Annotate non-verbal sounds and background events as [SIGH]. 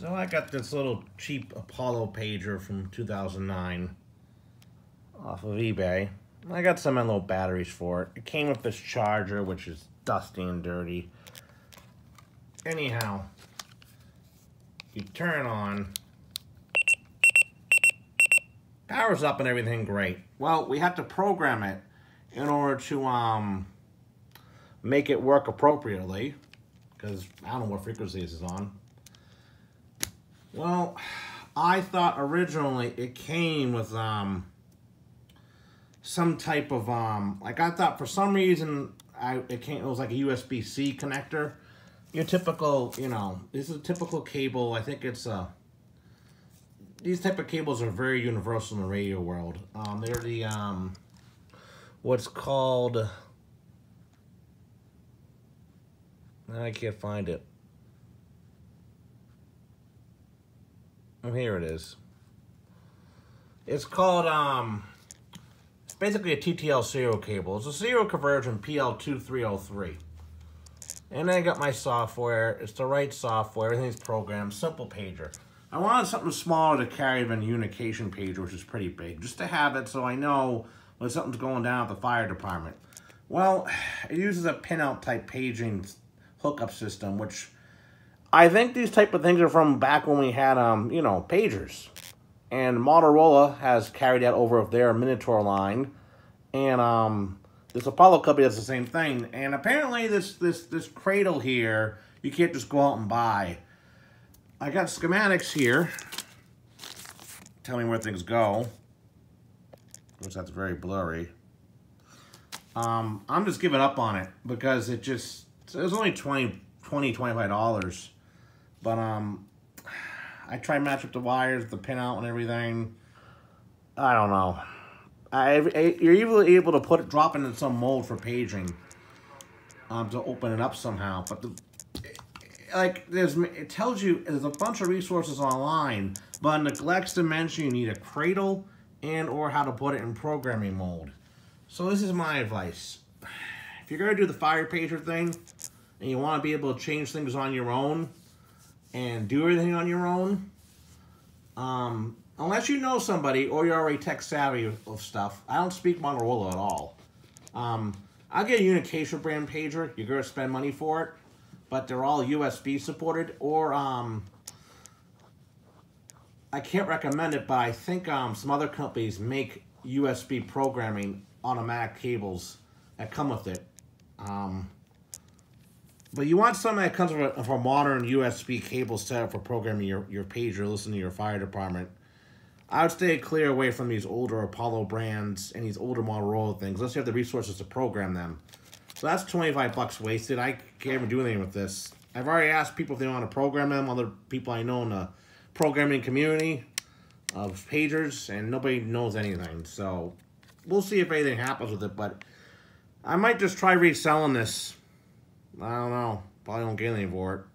So I got this little cheap Apollo pager from 2009 off of eBay. I got some little batteries for it. It came with this charger, which is dusty and dirty. Anyhow, you turn on, powers up and everything great. Well, we had to program it in order to um make it work appropriately because I don't know what frequency this is on. Well, I thought originally it came with um some type of um like I thought for some reason I it came it was like a USB C connector. Your typical, you know, this is a typical cable. I think it's a these type of cables are very universal in the radio world. Um, they're the um, what's called. I can't find it. Oh, here it is. It's called um. It's basically a TTL serial cable. It's a serial conversion PL2303. And I got my software. It's the right software. Everything's programmed. Simple pager. I wanted something smaller to carry than a unication pager, which is pretty big, just to have it so I know when something's going down at the fire department. Well, [SIGHS] it uses a pinout type paging hookup system, which I think these type of things are from back when we had, um, you know, pagers. And Motorola has carried that over their Minitor line. And um, this Apollo company does the same thing. And apparently this, this, this cradle here, you can't just go out and buy. I got schematics here. Tell me where things go. Which that's very blurry. Um, I'm just giving up on it because it just, it was only 20, 20 $25. But um, I try match up the wires, the pinout and everything. I don't know. I, I, you're even able to put it, drop it in some mold for paging um, to open it up somehow. But the, like there's it tells you there's a bunch of resources online, but neglects to mention you need a cradle and or how to put it in programming mode. So this is my advice. If you're gonna do the fire pager thing and you want to be able to change things on your own and do everything on your own, um, unless you know somebody or you're already tech savvy of stuff, I don't speak Motorola at all. Um, I'll get a Unication brand pager. You're gonna spend money for it but they're all USB supported or um, I can't recommend it, but I think um, some other companies make USB programming automatic cables that come with it. Um, but you want something that comes with a, a modern USB cable setup for programming your, your pager, listening to your fire department. I would stay clear away from these older Apollo brands and these older Motorola things, unless you have the resources to program them. So that's 25 bucks wasted. I can't even do anything with this. I've already asked people if they want to program them, other people I know in the programming community of pagers, and nobody knows anything. So we'll see if anything happens with it, but I might just try reselling this. I don't know. Probably won't get any for it.